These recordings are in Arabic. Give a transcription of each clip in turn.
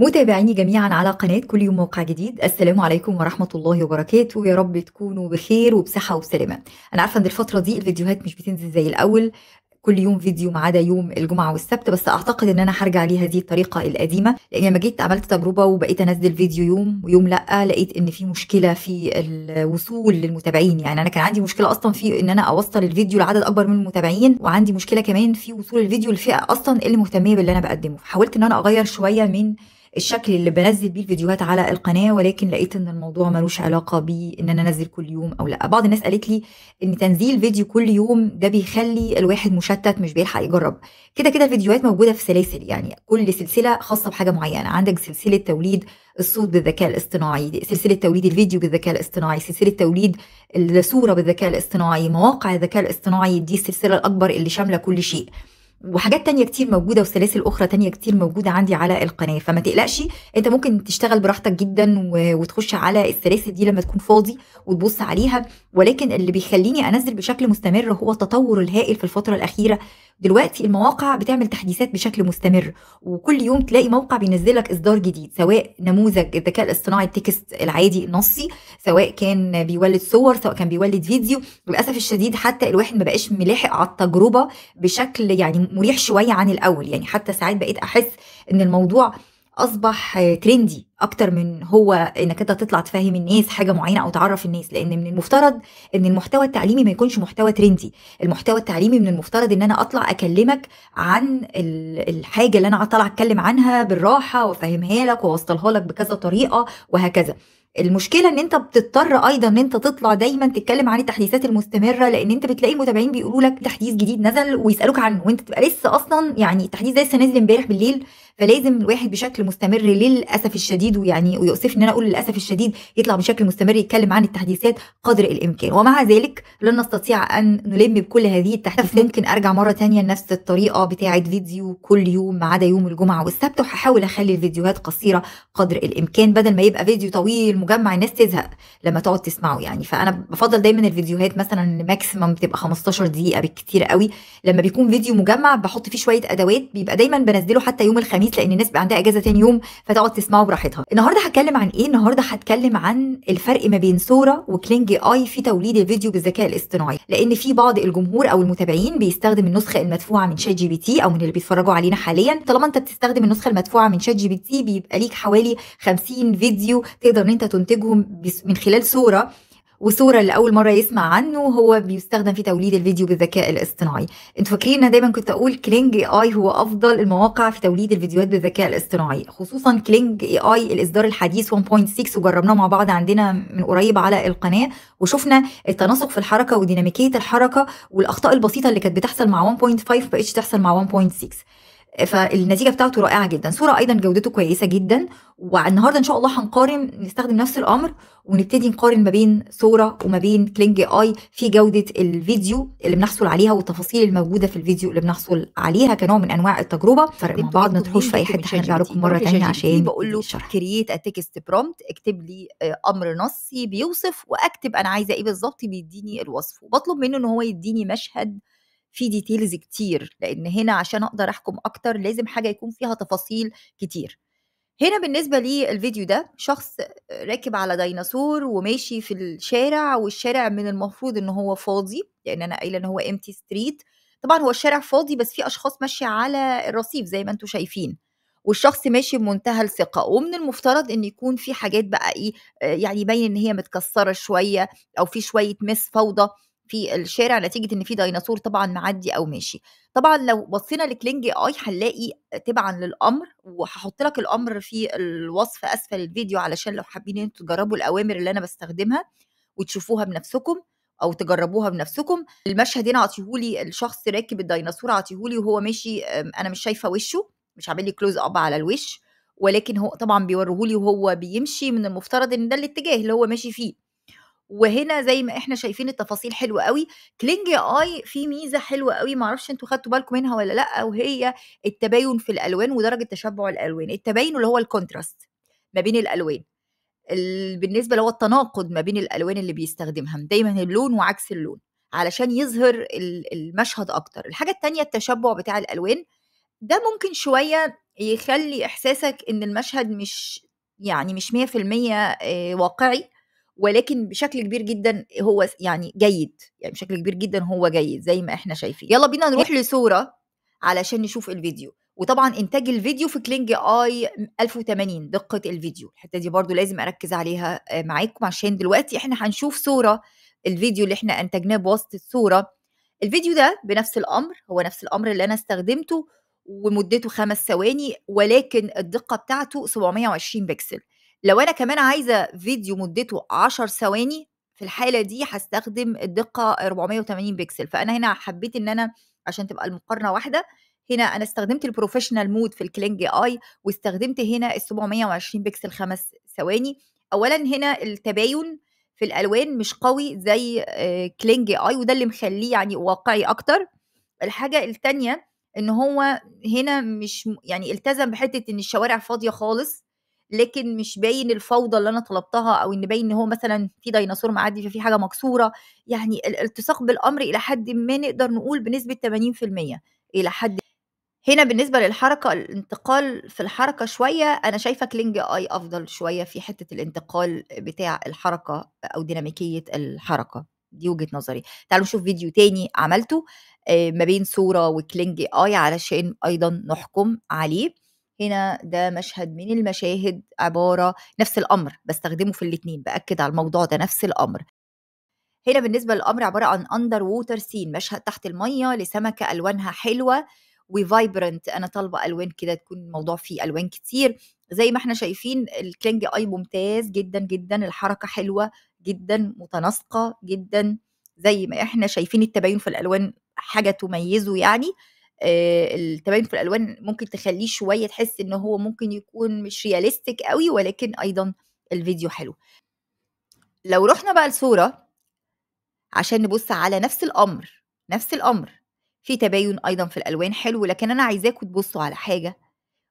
متابعيني جميعا على قناة كل يوم موقع جديد. السلام عليكم ورحمة الله وبركاته. يا رب تكونوا بخير وبصحة وبسلامة أنا عارفة إن الفترة دي الفيديوهات مش بتنزل زي الأول. كل يوم فيديو ما عدا يوم الجمعة والسبت بس أعتقد إن أنا هرجع لهذه الطريقة القديمة. لأن لما جيت عملت تجربة وبقيت أنزل فيديو يوم ويوم لأ لقيت إن في مشكلة في الوصول للمتابعين. يعني أنا كان عندي مشكلة أصلا في إن أنا أوصل الفيديو لعدد أكبر من المتابعين وعندي مشكلة كمان في وصول الفيديو لفئة أصلا اللي مهتمية باللي أنا بقدمه. فحاولت إن أنا أغير شوية من الشكل اللي بنزل بيه الفيديوهات على القناة ولكن لقيت إن الموضوع ملوش علاقة بان أنا أنزل كل يوم أو لأ. بعض الناس قالت لي إن تنزيل فيديو كل يوم ده بيخلي الواحد مشتت مش بيلحق يجرب. كده كده الفيديوهات موجودة في سلاسل يعني. كل سلسلة خاصة بحاجة معينة. عندك سلسلة توليد الصوت بالذكاء الاصطناعي سلسلة توليد الفيديو بالذكاء الاصطناعي سلسلة توليد الصورة بالذكاء الاصطناعي مواقع الذكاء الاصطناعي. دي السلسلة الأكبر اللي شاملة كل شيء. وحاجات تانية كتير موجودة وسلاسل أخرى تانية كتير موجودة عندي على القناة. فما تقلقش أنت ممكن تشتغل براحتك جدا وتخش على السلاسل دي لما تكون فاضي وتبص عليها. ولكن اللي بيخليني أنزل بشكل مستمر هو التطور الهائل في الفترة الأخيرة. دلوقتي المواقع بتعمل تحديثات بشكل مستمر وكل يوم تلاقي موقع بينزل لك إصدار جديد سواء نموذج الذكاء الاصطناعي التكست العادي النصي سواء كان بيولد صور سواء كان بيولد فيديو. للأسف الشديد حتى الواحد ما بقاش ملاحق على التجربة بشكل يعني مريح شوية عن الأول. يعني حتى ساعات بقيت أحس إن الموضوع أصبح ترندي أكتر من هو إنك أنت تطلع تفهم الناس حاجة معينة أو تعرف الناس. لأن من المفترض إن المحتوى التعليمي ما يكونش محتوى ترندي. المحتوى التعليمي من المفترض إن أنا أطلع أكلمك عن الحاجة اللي أنا اطلع أتكلم عنها بالراحة وأفهمها لك وأوصلها لك بكذا طريقة وهكذا. المشكلة إن أنت بتضطر أيضا إن أنت تطلع دايما تتكلم عن التحديثات المستمرة لأن أنت بتلاقي المتابعين بيقولوا لك تحديث جديد نزل ويسألوك عنه وأنت تبقى لسه أصلا يعني التحديث ده لسه نازل امبارح بالليل فلازم الواحد بشكل مستمر للأسف الشديد ويعني ويؤسفني إن أنا أقول للأسف الشديد يطلع بشكل مستمر يتكلم عن التحديثات قدر الإمكان. ومع ذلك لن نستطيع أن نلم بكل هذه التحديثات. ممكن أرجع مرة تانية لنفس الطريقة بتاعة فيديو كل يوم ما عدا يوم الجمعة والسبت وهحاول أخلي الفيديوهات قصيرة قدر الإمكان بدل ما يبقى فيديو طويل مجمع الناس تزهق لما تقعد تسمعه يعني. فأنا بفضل دايما الفيديوهات مثلا maximum بتبقى 15 دقيقة بالكتير قوي. لما بيكون فيديو مجمع بحط فيه شوية أدوات بيبقى دايما بنزله حتى يوم الخميس لأن الناس بيبقى عندها إجازة تاني يوم فتقعد تسمعه براحتها. النهارده هتكلم عن إيه؟ النهارده هتكلم عن الفرق ما بين Sora و Kling AI في توليد الفيديو بالذكاء الاصطناعي. لأن في بعض الجمهور أو المتابعين بيستخدم النسخة المدفوعة من ChatGPT أو من اللي بيتفرجوا علينا حاليا. طالما أنت بتستخدم النسخة المدفوعة من ChatGPT بيبقى ليك حوالي 50 فيديو تقدر إن أنت تنتجهم من خلال Sora و Sora اللي أول مرة يسمع عنه هو بيستخدم في توليد الفيديو بالذكاء الاصطناعي. أنتوا فاكرين أنا دايما كنت أقول Kling AI هو أفضل المواقع في توليد الفيديوهات بالذكاء الاصطناعي خصوصا Kling AI الإصدار الحديث 1.6 وجربناه مع بعض عندنا من قريب على القناة وشفنا التناسق في الحركة وديناميكية الحركة والأخطاء البسيطة اللي كانت بتحصل مع 1.5 ما بقتش تحصل مع 1.6 فالنتيجة بتاعته رائعة جدا. Sora أيضا جودته كويسة جدا. والنهاردة إن شاء الله هنقارن نستخدم نفس الأمر ونبتدي نقارن ما بين Sora وما بين Kling AI في جودة الفيديو اللي بنحصل عليها والتفاصيل الموجودة في الفيديو اللي بنحصل عليها كنوع من أنواع التجربة. نفرق مع بعض ما تروحوش في أي حتة هنرجع لكم مرة ثانية عشان بقول له create text prompt اكتب لي أمر نصي بيوصف وأكتب أنا عايزة إيه بالظبط بيديني الوصف. وبطلب منه إن هو يديني مشهد فيه details كتير لأن هنا عشان أقدر أحكم أكتر لازم حاجة يكون فيها تفاصيل كتير. هنا بالنسبة لي الفيديو ده شخص راكب على ديناصور وماشي في الشارع والشارع من المفروض إن هو فاضي لأن أنا قايلة إن هو امتي ستريت طبعا هو الشارع فاضي بس في أشخاص ماشية على الرصيف زي ما أنتم شايفين. والشخص ماشي بمنتهى الثقة ومن المفترض إن يكون في حاجات بقى إيه يعني يبين إن هي متكسرة شوية أو في شوية مس فوضى. في الشارع نتيجة إن في ديناصور طبعا معدي أو ماشي. طبعا لو بصينا ل Kling AI هنلاقي تبعا للأمر وهحط لك الأمر في الوصف أسفل الفيديو علشان لو حابين أنتوا تجربوا الأوامر اللي أنا بستخدمها وتشوفوها بنفسكم أو تجربوها بنفسكم. المشهد هنا عطيهولي الشخص راكب الديناصور عطيهولي وهو ماشي أنا مش شايفة وشه مش عامل لي close up على الوش ولكن هو طبعا بيوريهولي وهو بيمشي من المفترض إن ده الاتجاه اللي هو ماشي فيه. وهنا زي ما إحنا شايفين التفاصيل حلوة قوي Kling AI في ميزة حلوة قوي معرفش أنتوا خدتوا بالكم منها ولا لأ وهي التباين في الألوان ودرجة تشبع الألوان التباين اللي هو ال contrast ما بين الألوان بالنسبة اللي هو التناقض ما بين الألوان اللي بيستخدمها دايما اللون وعكس اللون علشان يظهر المشهد أكتر. الحاجة التانية التشبع بتاع الألوان ده ممكن شوية يخلّي إحساسك إن المشهد مش يعني مش 100% آآ واقعي، ولكن بشكل كبير جدًا هو يعني جيد، يعني بشكل كبير جدًا هو جيد زي ما إحنا شايفين. يالّا بينا نروح ل Sora علشان نشوف الفيديو، وطبعًا إنتاج الفيديو في Kling AI 1080 دقة الفيديو، الحتّة دي برضه لازم أركّز عليها آآ معاكم عشان دلوقتي إحنا هنشوف Sora الفيديو اللي إحنا أنتجناه بواسطة Sora. الفيديو ده بنفس الأمر، هو نفس الأمر اللي أنا استخدمته ومدته 5 ثواني، ولكن الدقة بتاعته 720 بكسل. لو أنا كمان عايزة فيديو مدته 10 ثواني، في الحالة دي هاستخدم الدقة 480 بكسل، فأنا هنا حبيت إن أنا عشان تبقى المقارنة واحدة، هنا أنا استخدمت ال professional mode في ال Kling AI واستخدمت هنا ال720 بكسل 5 ثواني. أولًا هنا التباين في الألوان مش قوي زي آآ Kling AI وده اللي مخلّيه يعني واقعي أكتر. الحاجة التانية إن هو هنا مش يعني التزم بحتّة إن الشوارع فاضية خالص، لكن مش باين الفوضى اللي أنا طلبتها أو إن باين إن هو مثلًا في ديناصور معدّي ففي حاجة مكسورة، يعني الالتصاق بالأمر إلى حدٍ ما نقدر نقول بنسبة 80% إلى حدٍ هنا بالنسبة للحركة الانتقال في الحركة شوية، أنا شايفة Kling AI أفضل شوية في حتّة الانتقال بتاع الحركة أو ديناميكية الحركة، دي وجهة نظري. تعالوا نشوف فيديو تاني عملته آآ ما بين Sora و Kling AI علشان أيضًا نحكم عليه. هنا ده مشهد من المشاهد عبارة نفس الأمر، باستخدمه في الاتنين، بأكد على الموضوع ده نفس الأمر. هنا بالنسبة للأمر عبارة عن underwater scene مشهد تحت المَيّة لسمكة ألوانها حلوة و vibrant أنا طالبة ألوان كده تكون الموضوع فيه ألوان كتير، زي ما إحنا شايفين ال Kling AI ممتاز جدًا، جدًا، الحركة حلوة جدًا، متناسقة جدًا، زي ما إحنا شايفين التباين في الألوان حاجة تميزه يعني. آآ التباين في الألوان ممكن تخلّيه شوية تحس إن هو ممكن يكون مش realistic أوي، ولكن أيضًا الفيديو حلو. لو رُحنا بقى لصورة عشان نبُص على نفس الأمر، نفس الأمر، في تباين أيضًا في الألوان حلو، لكن أنا عايزاكم تبُصّوا على حاجة،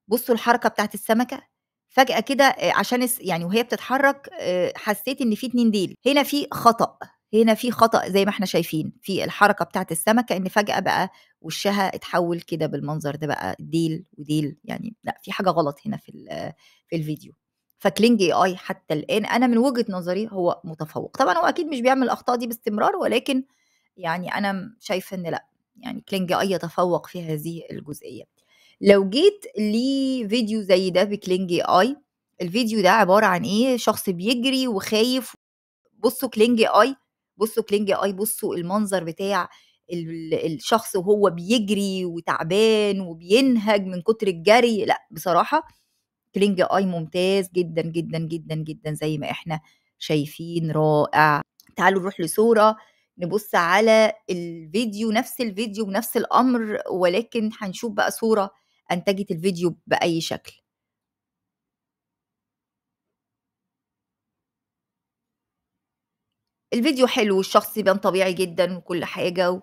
بُصّوا الحركة بتاعة السمكة، فجأة كده آآ عشان يعني وهي بتتحرك آآ حسّيت إن في 2 ديل، هنا في خطأ، هنا في خطأ زي ما إحنا شايفين في الحركة بتاعة السمكة إن فجأة بقى وشّها اتحوّل كده بالمنظر ده بقى ديل وديل، يعني لأ في حاجة غلط هنا في في الفيديو. ف Kling AI حتى الآن أنا من وجهة نظري هو متفوّق. طبعًا هو أكيد مش بيعمل الأخطاء دي باستمرار، ولكن يعني أنا م شايفة إن لأ، يعني Kling AI يتفوّق في هذه الجزئية. لو جيت لفيديو زي ده ب Kling AI، الفيديو ده عبارة عن إيه، شخص بيجري وخايف، بُصّوا Kling AI، بُصّوا Kling AI، بُصّوا المنظر بتاع الشخص وهو بيجري وتعبان وبينهج من كتر الجري، لأ بصراحة Kling AI ممتاز جدًا، جدًا، جدًا، جدًا زي ما إحنا شايفين رائع. تعالوا نروح ل Sora نبُص على الفيديو نفس الفيديو بنفس الأمر، ولكن هنشوف بقى Sora أنتجت الفيديو بأي شكل. الفيديو حلو والشخص يبان طبيعي جدًا وكل حاجة و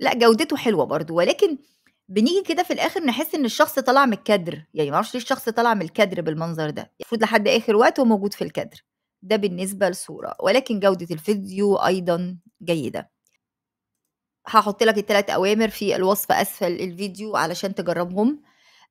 لأ جودته حلوة برضه، ولكن بنيجي كده في الآخر نحس إن الشخص طلع من الكادر، يعني ما أعرفش ليه الشخص طلع من الكادر بالمنظر ده، المفروض لحد آخر وقت هو موجود في الكادر. ده بالنسبة لصورة، ولكن جودة الفيديو أيضًا جيدة. هاحط لك ال3 أوامر في الوصف أسفل الفيديو علشان تجرّبهم.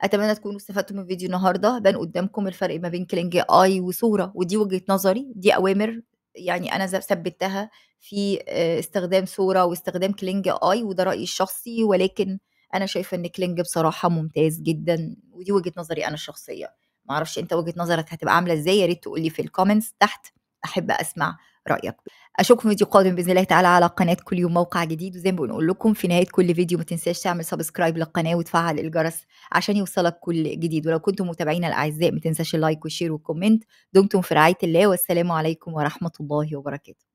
أتمنى تكونوا استفدتوا من فيديو النهارده، بان قدّامكم الفرق ما بين Kling AI و Sora، ودي وجهة نظري، دي أوامر يعني أنا ثبّتها في آآ استخدام Sora واستخدام Kling AI وده رأيي الشخصي، ولكن أنا شايفة إن Kling بصراحة ممتاز جدًا، ودي وجهة نظري أنا الشخصية. ما أعرفش أنت وجهة نظرك هتبقى عاملة إزاي، يا ريت تقول لي في الcomments تحت، أحب أسمع رأيك. أشوفكم في فيديو قادم بإذن الله تعالى على قناة كل يوم موقع جديد، وزي ما بنقول لكم في نهاية كل فيديو ما تنساش تعمل subscribe للقناة وتفعّل الجرس عشان يوصلك كل جديد، ولو كنتم متابعينا الأعزاء ما تنساش ال like وال share وال comment. دمتم في رعاية الله والسلام عليكم ورحمة الله وبركاته.